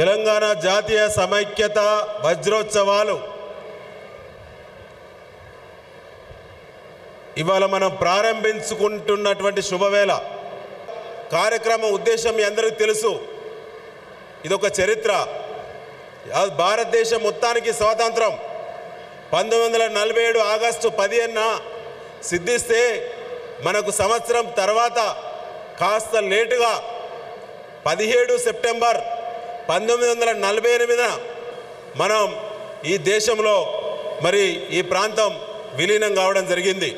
తెలంగాణ జాతీయ సమైక్యత వజ్రోత్సవాలు. ఇవాళ మనం ప్రారంభించుకుంటున్నటువంటి శుభవేళ. కార్యక్రమ ఉద్దేశం మీ అందరికీ తెలుసు. ఇదొక చరిత్ర. భారతదేశం మొత్తానికి స్వాతంత్రం. పంతొమ్మిది వందల నలభై ఏడు ఆగస్టు పదిహేనున సిద్ధిస్తే మనకు సంవత్సరం తర్వాత కాస్త లేటుగా పదిహేడు సెప్టెంబర్ పంతొమ్మిది వందల నలభై ఎనిమిదిన మనం ఈ దేశంలో మరి ఈ ప్రాంతం విలీనం కావడం జరిగింది.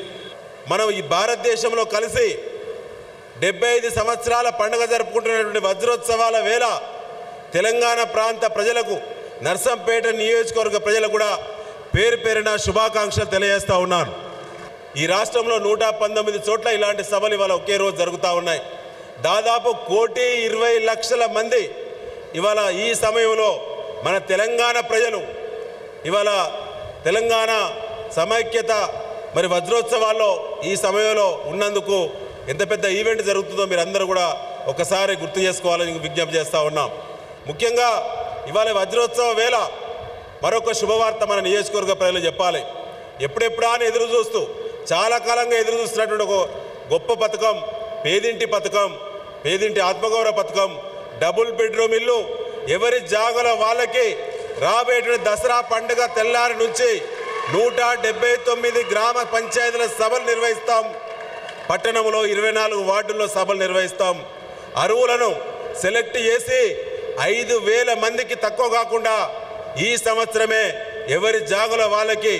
మనం ఈ భారతదేశంలో కలిసి డెబ్బై ఐదు సంవత్సరాల పండుగ జరుపుకుంటున్నటువంటి వజ్రోత్సవాల వేళ తెలంగాణ ప్రాంత ప్రజలకు నర్సంపేట నియోజకవర్గ ప్రజలకు కూడా పేరు పేరిన శుభాకాంక్షలు తెలియజేస్తూ ఉన్నాను. ఈ రాష్ట్రంలో నూట పంతొమ్మిది చోట్ల ఇలాంటి సభలు ఇవాళ ఒకే రోజు జరుగుతూ ఉన్నాయి. దాదాపు కోటి ఇరవై లక్షల మంది ఇవాళ ఈ సమయంలో మన తెలంగాణ ప్రజలు ఇవాళ తెలంగాణ సమైక్యత మరి వజ్రోత్సవాల్లో ఈ సమయంలో ఉన్నందుకు ఎంత పెద్ద ఈవెంట్ జరుగుతుందో మీరు అందరూ కూడా ఒకసారి గుర్తు చేసుకోవాలని విజ్ఞప్తి చేస్తూ ఉన్నాం. ముఖ్యంగా ఇవాళ వజ్రోత్సవ వేళ మరొక శుభవార్త మన నియోజకవర్గ ప్రజలు చెప్పాలి. ఎప్పుడెప్పుడా అని ఎదురు చూస్తూ చాలా కాలంగా ఎదురు చూస్తున్నటువంటి ఒక గొప్ప పథకం పేదింటి పథకం పేదింటి ఆత్మగౌరవ పథకం డబుల్ బెడ్రూమ్ ఇల్లు. ఎవరి జాగుల వాళ్ళకి రాబోయేటువంటి దసరా పండుగ తెల్లారి నుంచి నూట డెబ్బై తొమ్మిది గ్రామ పంచాయతీల సభలు నిర్వహిస్తాం. పట్టణంలో ఇరవై నాలుగు వార్డుల్లో సభలు నిర్వహిస్తాం. అరువులను సెలెక్ట్ చేసి ఐదు వేల మందికి తక్కువ కాకుండా ఈ సంవత్సరమే ఎవరి జాగుల వాళ్ళకి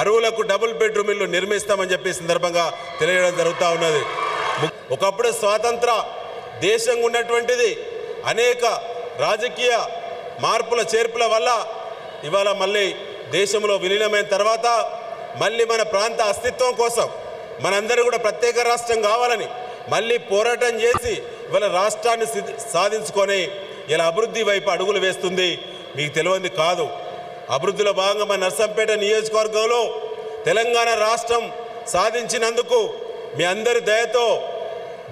అరువులకు డబుల్ బెడ్రూమ్ ఇల్లు నిర్మిస్తామని చెప్పి సందర్భంగా తెలియడం జరుగుతూ ఉన్నది. ఒకప్పుడు స్వాతంత్ర దేశంగా ఉన్నటువంటిది. అనేక రాజకీయ మార్పుల చేర్పుల వల్ల ఇవాళ మళ్ళీ దేశంలో విలీనమైన తర్వాత మళ్ళీ మన ప్రాంత అస్తిత్వం కోసం మనందరూ కూడా ప్రత్యేక రాష్ట్రం కావాలని మళ్ళీ పోరాటం చేసి ఇవాళ రాష్ట్రాన్ని సాధించుకొని ఇలా అభివృద్ధి వైపు అడుగులు వేస్తుంది. మీకు తెలియంది కాదు. అభివృద్ధిలో భాగంగా మన నర్సంపేట నియోజకవర్గంలో తెలంగాణ రాష్ట్రం సాధించినందుకు మీ అందరి దయతో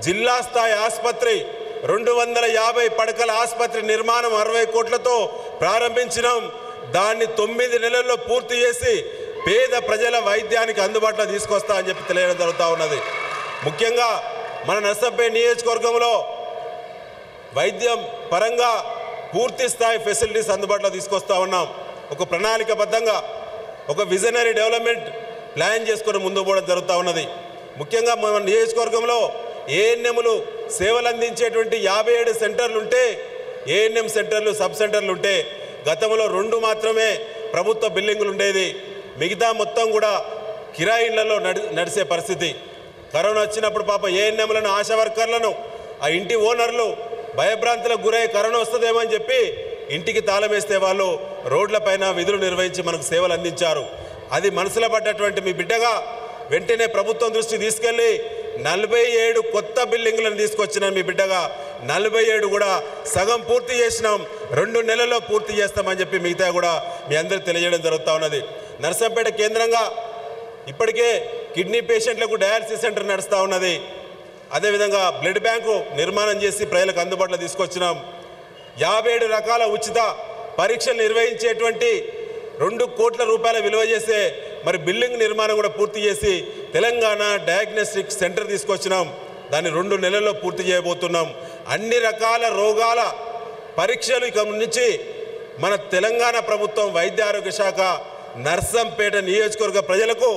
జిల్లా స్థాయి ఆసుపత్రి రెండు వందల యాభై పడకల ఆసుపత్రి నిర్మాణం అరవై కోట్లతో ప్రారంభించినాం. దాన్ని తొమ్మిది నెలల్లో పూర్తి చేసి పేద ప్రజల వైద్యానికి అందుబాటులో తీసుకొస్తా అని చెప్పి తెలియడం జరుగుతూ ఉన్నది. ముఖ్యంగా మన నర్సంపేట నియోజకవర్గంలో వైద్యం పరంగా పూర్తి స్థాయి ఫెసిలిటీస్ అందుబాటులో తీసుకొస్తా ఉన్నాం. ఒక ప్రణాళికబద్ధంగా ఒక విజనరీ డెవలప్మెంట్ ప్లాన్ చేసుకుని ముందు పోవడం జరుగుతూ ఉన్నది. ముఖ్యంగా మన నియోజకవర్గంలో ఏఎన్ఎంలు సేవలు అందించేటువంటి యాభై ఏడు సెంటర్లు ఉంటే ఏఎన్ఎం సెంటర్లు సబ్ సెంటర్లు ఉంటే గతంలో రెండు మాత్రమే ప్రభుత్వ బిల్డింగులు ఉండేది మిగతా మొత్తం కూడా కిరాయిళ్ళలో నడి నడిచే పరిస్థితి. కరోనా వచ్చినప్పుడు పాప ఏఎన్ఎంలను ఆశా వర్కర్లను ఆ ఇంటి ఓనర్లు భయభ్రాంతులకు గురై కరోనా వస్తుందేమో అని చెప్పి ఇంటికి తాళమేస్తే వాళ్ళు రోడ్లపైన విధులు నిర్వహించి మనకు సేవలు అందించారు అది మనసులో పడ్డటువంటి మీ బిడ్డగా వెంటనే ప్రభుత్వం దృష్టి తీసుకెళ్ళి నలభై ఏడు కొత్త బిల్డింగ్లను తీసుకొచ్చినాం మీ బిడ్డగా. నలభై ఏడు కూడా సగం పూర్తి చేసినాం. రెండు నెలల్లో పూర్తి చేస్తామని చెప్పి మిగతా కూడా మీ అందరూ తెలియజేయడం జరుగుతూ ఉన్నది. నర్సంపేట కేంద్రంగా ఇప్పటికే కిడ్నీ పేషెంట్లకు డయాలసిస్ సెంటర్ నడుస్తూ ఉన్నది. అదేవిధంగా బ్లడ్ బ్యాంకు నిర్మాణం చేసి ప్రజలకు అందుబాటులో తీసుకొచ్చినాం. యాభై ఏడు రకాల ఉచిత పరీక్షలు నిర్వహించేటువంటి రెండు కోట్ల రూపాయల విలువ చేసే మరి బిల్డింగ్ నిర్మాణం కూడా పూర్తి చేసి తెలంగాణ డయాగ్నోస్టిక్ సెంటర్ తీసుకొచ్చినాం. దాన్ని రెండు నెలల్లో పూర్తి చేయబోతున్నాం. అన్ని రకాల రోగాల పరీక్షలు ఇక నుంచి మన తెలంగాణ ప్రభుత్వం వైద్య ఆరోగ్య శాఖ నర్సంపేట నియోజకవర్గ ప్రజలకు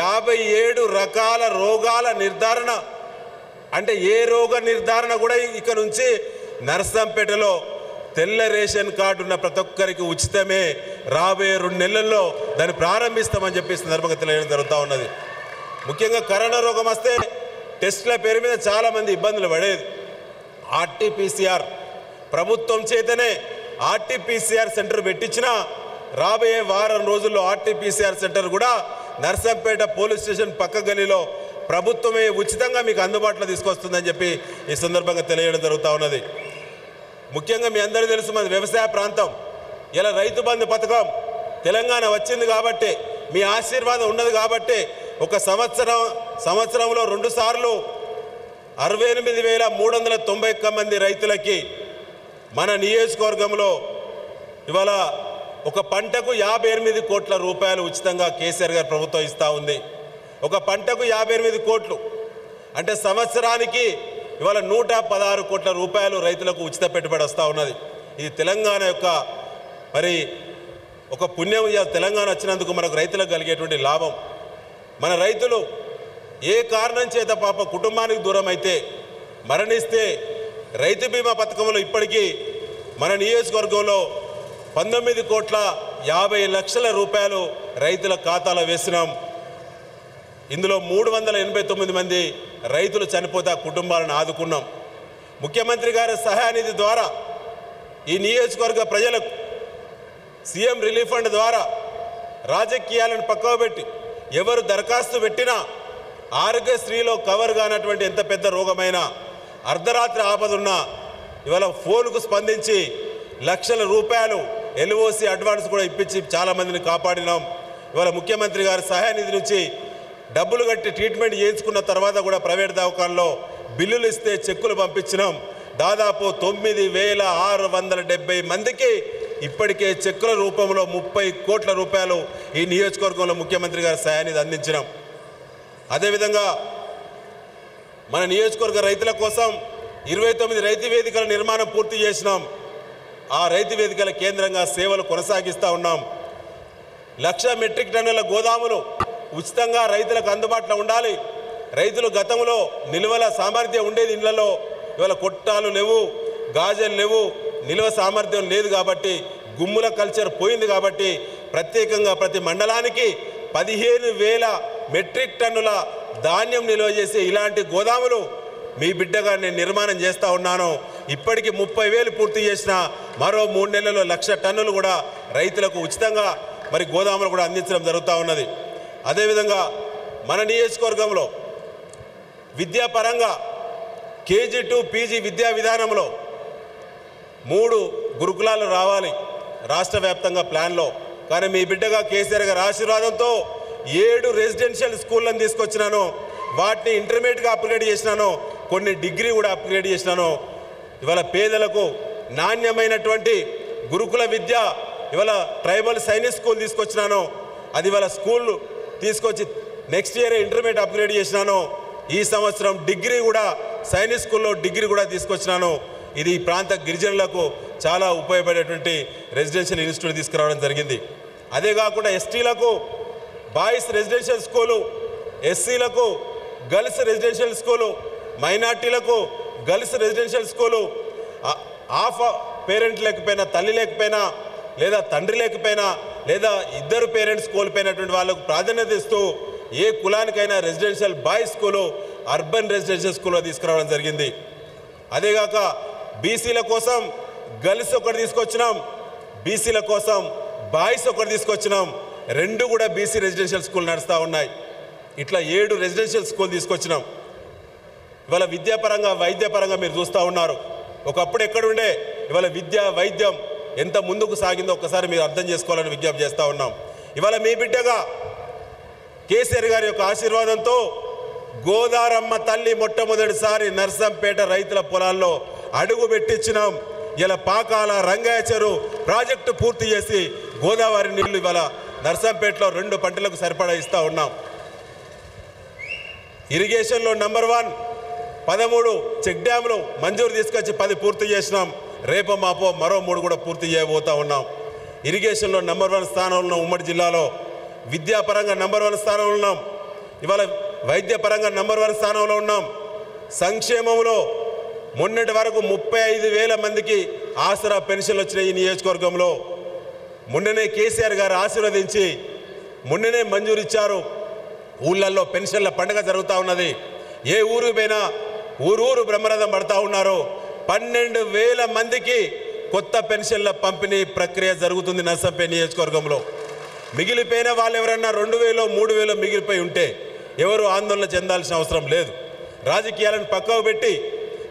యాభై ఏడు రకాల రోగాల నిర్ధారణ అంటే ఏ రోగ నిర్ధారణ కూడా ఇక నుంచి నర్సంపేటలో తెల్ల రేషన్ కార్డు ఉన్న ప్రతి ఒక్కరికి ఉచితమే. రాబోయే రెండు నెలల్లో దాన్ని ప్రారంభిస్తామని చెప్పి సందర్భంగా తెలియడం జరుగుతూ ఉన్నది. ముఖ్యంగా కరోనా రోగం వస్తే టెస్టుల పేరు మీద చాలామంది ఇబ్బందులు పడేది. ఆర్టీపీసీఆర్ ప్రభుత్వం చేతనే ఆర్టీపీసీఆర్ సెంటర్ పెట్టించిన రాబోయే వారం రోజుల్లో ఆర్టీపీసీఆర్ సెంటర్ కూడా నర్సంపేట పోలీస్ స్టేషన్ పక్క గలిలో ప్రభుత్వమే ఉచితంగా మీకు అందుబాటులో తీసుకొస్తుందని చెప్పి ఈ సందర్భంగా తెలియడం జరుగుతూ ఉన్నది. ముఖ్యంగా మీ అందరూ తెలుసు మన వ్యవసాయ ప్రాంతం. ఇలా రైతు బంధు పథకం తెలంగాణ వచ్చింది కాబట్టి మీ ఆశీర్వాదం ఉన్నది కాబట్టి ఒక సంవత్సరం సంవత్సరంలో రెండు సార్లు అరవై ఎనిమిది వేల మూడు వందల తొంభై ఒక్క మంది రైతులకి మన నియోజకవర్గంలో ఇవాళ ఒక పంటకు యాభై ఎనిమిది కోట్ల రూపాయలు ఉచితంగా కేసీఆర్ గారు ప్రభుత్వం ఇస్తూ ఉంది. ఒక పంటకు యాభై ఎనిమిది కోట్లు. అంటే సంవత్సరానికి ఇవాళ నూట పదహారు కోట్ల రూపాయలు రైతులకు ఉచిత పెట్టుబడి వస్తూ ఉన్నది. ఇది తెలంగాణ యొక్క మరి ఒక పుణ్యం తెలంగాణ వచ్చినందుకు మనకు రైతులకు కలిగేటువంటి లాభం. మన రైతులు ఏ కారణం చేత పాప కుటుంబానికి దూరం అయితే మరణిస్తే రైతు బీమా పథకంలో ఇప్పటికీ మన నియోజకవర్గంలో పంతొమ్మిది కోట్ల యాభై లక్షల రూపాయలు రైతుల ఖాతాలో వేసినాం ఇందులో మూడు వందల ఎనభై తొమ్మిది మంది రైతులు చనిపోతే కుటుంబాలను ఆదుకున్నాం. ముఖ్యమంత్రి గారి సహాయనిధి ద్వారా ఈ నియోజకవర్గ ప్రజలకు సీఎం రిలీఫ్ ఫండ్ ద్వారా రాజకీయాలను పక్కవ పెట్టి ఎవరు దరఖాస్తు పెట్టినా ఆరోగ్యశ్రీలో కవర్ కానటువంటి ఎంత పెద్ద రోగమైనా అర్ధరాత్రి ఆపదున్నా ఇవాళ ఫోన్కు స్పందించి లక్షల రూపాయలు ఎల్ఓసి అడ్వాన్స్ కూడా ఇప్పించి చాలామందిని కాపాడినాం. ఇవాళ ముఖ్యమంత్రి గారి సహాయనిధి నుంచి డబ్బులు కట్టి ట్రీట్మెంట్ చేయించుకున్న తర్వాత కూడా ప్రైవేట్ దవాఖాన్లో బిల్లులు ఇస్తే చెక్కులు పంపించినాం. దాదాపు తొమ్మిది వేల ఆరు వందల డెబ్బై మందికి ఇప్పటికే చెక్కుల రూపంలో ముప్పై కోట్ల రూపాయలు ఈ నియోజకవర్గంలో ముఖ్యమంత్రి గారి సహాయాన్ని అందించినాం. అదేవిధంగా మన నియోజకవర్గ రైతుల కోసం ఇరవై తొమ్మిది రైతు వేదికల నిర్మాణం పూర్తి చేసినాం. ఆ రైతు వేదికల కేంద్రంగా సేవలు కొనసాగిస్తూ ఉన్నాం. లక్ష మెట్రిక్ టన్నుల గోదాములు ఉచితంగా రైతులకు అందుబాటులో ఉండాలి. రైతులు గతంలో నిల్వల సామర్థ్యం ఉండేది ఇళ్ళలో. ఇవాళ కొట్టాలు లేవు గాజలు లేవు నిల్వ సామర్థ్యం లేదు కాబట్టి గుమ్ముల కల్చర్ పోయింది కాబట్టి ప్రత్యేకంగా ప్రతి మండలానికి పదిహేను వేల మెట్రిక్ టన్నుల ధాన్యం నిల్వ చేసే ఇలాంటి గోదాములు మీ బిడ్డగా నేను నిర్మాణం చేస్తూ ఉన్నాను. ఇప్పటికి ముప్పై వేలు పూర్తి చేసిన మరో మూడు నెలల్లో లక్ష టన్నులు కూడా రైతులకు ఉచితంగా మరి గోదాములు కూడా అందించడం జరుగుతూ ఉన్నది. అదేవిధంగా మన నియోజకవర్గంలో విద్యాపరంగా కేజీ టు పీజీ విద్యా విధానంలో మూడు గురుకులాలు రావాలి రాష్ట్ర వ్యాప్తంగా ప్లాన్లో. కానీ మీ బిడ్డగా కేసీఆర్ గారి ఆశీర్వాదంతో ఏడు రెసిడెన్షియల్ స్కూళ్ళను తీసుకొచ్చినాను వాటిని ఇంటర్మీడియట్గా అప్గ్రేడ్ చేసినాను కొన్ని డిగ్రీ కూడా అప్గ్రేడ్ చేసినాను. ఇవాళ పేదలకు నాణ్యమైనటువంటి గురుకుల విద్య ఇవాళ ట్రైబల్ సైనిక్ స్కూల్ తీసుకొచ్చినాను. అది ఇవాళ స్కూల్ తీసుకొచ్చి నెక్స్ట్ ఇయర్ ఇంటర్మీడియట్ అప్గ్రేడ్ చేసినాను. ఈ సంవత్సరం డిగ్రీ కూడా సైనిక్ స్కూల్లో డిగ్రీ కూడా తీసుకొచ్చినాను. ఇది ఈ ప్రాంత గిరిజనులకు చాలా ఉపయోగపడేటువంటి రెసిడెన్షియల్ ఇన్స్టిట్యూట్ తీసుకురావడం జరిగింది. అదే కాకుండా ఎస్టీలకు బాయ్స్ రెసిడెన్షియల్ స్కూలు ఎస్సీలకు గర్ల్స్ రెసిడెన్షియల్ స్కూలు మైనార్టీలకు girls residential school half parent లేకపోయినా తల్లి లేకపోయినా లేదా తండ్రి లేకపోయినా లేదా ఇద్దరు పేరెంట్స్ కోల్పోయినటువంటి వాళ్ళకు ప్రాధాన్యత ఇస్తూ ఏ కులానికైనా residential boys school urban residential స్కూల్లో తీసుకురావడం జరిగింది. అదేగాక బీసీల కోసం గర్ల్స్ ఒకటి తీసుకొచ్చినాం బీసీల కోసం బాయ్స్ ఒకటి తీసుకొచ్చినాం. రెండు కూడా బీసీ రెసిడెన్షియల్ స్కూల్ నడుస్తూ ఉన్నాయి. ఇట్లా ఏడు రెసిడెన్షియల్ స్కూల్ తీసుకొచ్చినాం. ఇవాళ విద్యాపరంగా వైద్యపరంగా మీరు చూస్తూ ఉన్నారు. ఒకప్పుడు ఎక్కడుండే ఇవాళ విద్య వైద్యం ఎంత ముందుకు సాగిందో ఒక్కసారి మీరు అర్థం చేసుకోవాలని విజ్ఞప్తి చేస్తూ ఉన్నాం. ఇవాళ మీ బిడ్డగా కేసీఆర్ గారి యొక్క ఆశీర్వాదంతో గోదారమ్మ తల్లి మొట్టమొదటిసారి నర్సంపేట రైతుల పొలాల్లో అడుగు పెట్టించినాం. ఇలా పాకాల రంగాయచరు చెరువు ప్రాజెక్టు పూర్తి చేసి గోదావరి నీళ్ళు ఇవాళ నర్సంపేటలో రెండు పంటలకు సరిపడా ఇస్తూ ఉన్నాం. ఇరిగేషన్లో నంబర్ వన్ పదమూడు చెక్ డ్యాములు మంజూరు తీసుకొచ్చి పది పూర్తి చేసినాం. రేపో మాపో మరో మూడు కూడా పూర్తి చేయబోతూ ఉన్నాం. ఇరిగేషన్లో నెంబర్ వన్ స్థానంలో ఉన్న ఉమ్మడి జిల్లాలో. విద్యాపరంగా నంబర్ వన్ స్థానంలో ఉన్నాం. ఇవాళ వైద్యపరంగా నంబర్ వన్ స్థానంలో ఉన్నాం. సంక్షేమంలో మొన్నటి వరకు ముప్పై ఐదు వేల మందికి ఆసరా పెన్షన్లు వచ్చినాయి ఈ నియోజకవర్గంలో. మొన్ననే కేసీఆర్ గారు ఆశీర్వదించి మొన్ననే మంజూరు ఇచ్చారు. ఊళ్ళల్లో పెన్షన్ల పండుగ జరుగుతూ ఉన్నది. ఏ ఊరు పోయినా ఊరూరు బ్రహ్మరథం పడతా ఉన్నారు. పన్నెండు వేల మందికి కొత్త పెన్షన్ల పంపిణీ ప్రక్రియ జరుగుతుంది నర్సంపే నియోజకవర్గంలో. మిగిలిపోయిన వాళ్ళు ఎవరన్నా రెండు వేలో మూడు వేలో మిగిలిపోయి ఉంటే ఎవరు ఆందోళన చెందాల్సిన అవసరం లేదు. రాజకీయాలను పక్కకు పెట్టి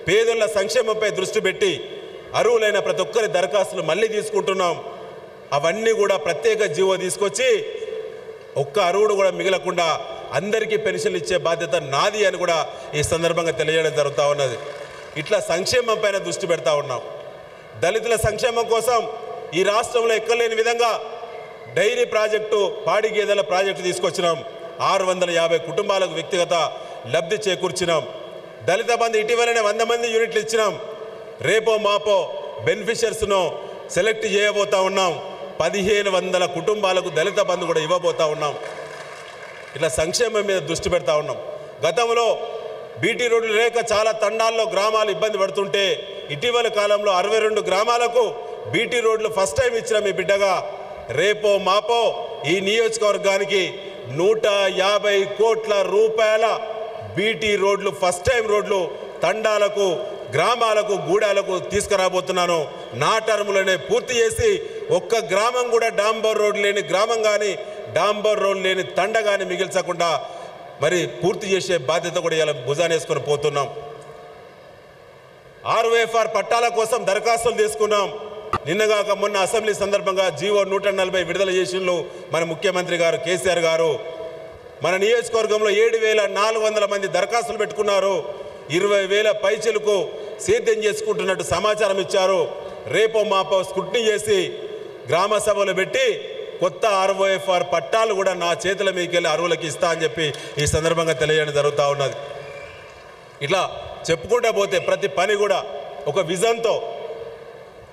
పేదల సంక్షేమంపై దృష్టి పెట్టి అరువులైన ప్రతి ఒక్కరి దరఖాస్తులు మళ్ళీ తీసుకుంటున్నాం. అవన్నీ కూడా ప్రత్యేక జీవో తీసుకొచ్చి ఒక్క అరువుడు కూడా మిగలకుండా అందరికీ పెన్షన్లు ఇచ్చే బాధ్యత నాది అని కూడా ఈ సందర్భంగా తెలియజేయడం జరుగుతూ ఉన్నది. ఇట్లా సంక్షేమం పైన దృష్టి పెడతా ఉన్నాం. దళితుల సంక్షేమం కోసం ఈ రాష్ట్రంలో ఎక్కలేని విధంగా డైరీ ప్రాజెక్టు పాడి గేదెల ప్రాజెక్టు తీసుకొచ్చినాం. ఆరు వందల యాభై కుటుంబాలకు వ్యక్తిగత లబ్ధి చేకూర్చినాం. దళిత బంధు ఇటీవలనే వంద మంది యూనిట్లు ఇచ్చినాం. రేపో మాపో బెనిఫిషియర్స్ను సెలెక్ట్ చేయబోతా ఉన్నాం. పదిహేను వందల కుటుంబాలకు దళిత బంధు కూడా ఇవ్వబోతా ఉన్నాం. ఇట్లా సంక్షేమం మీద దృష్టి పెడతా ఉన్నాం. గతంలో బీటీ రోడ్లు లేక చాలా తండాల్లో గ్రామాలు ఇబ్బంది పడుతుంటే ఇటీవల కాలంలో అరవై రెండు గ్రామాలకు బీటీ రోడ్లు ఫస్ట్ టైం ఇచ్చిన మీ బిడ్డగా రేపో మాపో ఈ నియోజకవర్గానికి నూట యాభై కోట్ల రూపాయల బీటీ రోడ్లు ఫస్ట్ టైం రోడ్లు తండాలకు గ్రామాలకు గూడాలకు తీసుకురాబోతున్నాను. నా టర్ములనే పూర్తి చేసి ఒక్క గ్రామం కూడా డాంబర్ రోడ్ లేని గ్రామం కానీ డాంబర్ రోడ్ లేని తండ కానీ మిగిల్చకుండా మరి పూర్తి చేసే బాధ్యత కూడా ఇలా భుజానేసుకొని పోతున్నాం. ఆర్వైఎఫ్ఆర్ పట్టాల కోసం దరఖాస్తులు తీసుకున్నాం. నిన్నగాక మొన్న అసెంబ్లీ సందర్భంగా జీవో నూట నలభై విడుదల చేసిండ్రు మన ముఖ్యమంత్రి గారు కేసీఆర్ గారు. మన నియోజకవర్గంలో ఏడు వేల నాలుగు వందల మంది దరఖాస్తులు పెట్టుకున్నారు. ఇరవై వేల పైచలకు సేద్యం చేసుకుంటున్నట్టు సమాచారం ఇచ్చారు. రేపో మాపో స్క్రూటినీ చేసి గ్రామ సభలు పెట్టి కొత్త ఆర్ఓఎఫ్ఆర్ పట్టాలు కూడా నా చేతుల మీదకి వెళ్ళి ఇస్తా అని చెప్పి ఈ సందర్భంగా తెలియడం జరుగుతూ ఉన్నది. ఇట్లా చెప్పుకుంటా పోతే ప్రతి పని కూడా ఒక విజన్తో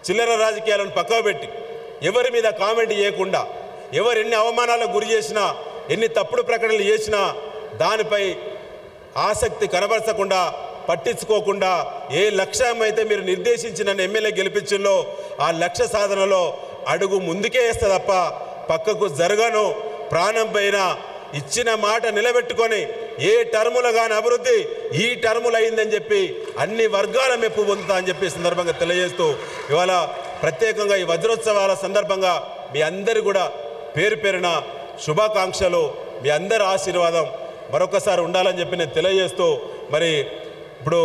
చిల్లర రాజకీయాలను పక్కకు పెట్టి ఎవరి మీద కామెంట్ చేయకుండా ఎవరు ఎన్ని అవమానాలకు గురి చేసినా ఎన్ని తప్పుడు ప్రకటనలు చేసినా దానిపై ఆసక్తి కనబరచకుండా పట్టించుకోకుండా ఏ లక్ష్యం అయితే మీరు నిర్దేశించిన ఎమ్మెల్యే గెలిపించిందో ఆ లక్ష్య సాధనలో అడుగు ముందుకే వేస్తే తప్ప పక్కకు జరగను. ప్రాణం పైన ఇచ్చిన మాట నిలబెట్టుకొని ఏ టర్ములు కానీ అభివృద్ధి ఈ టర్ములు అయిందని చెప్పి అన్ని వర్గాల మెప్పు పొందుతా అని చెప్పి సందర్భంగా తెలియజేస్తూ ఇవాళ ప్రత్యేకంగా ఈ వజ్రోత్సవాల సందర్భంగా మీ అందరి కూడా పేరు పేరున శుభాకాంక్షలు మీ అందరి ఆశీర్వాదం మరొకసారి ఉండాలని చెప్పి నేను తెలియజేస్తూ మరి ఇప్పుడు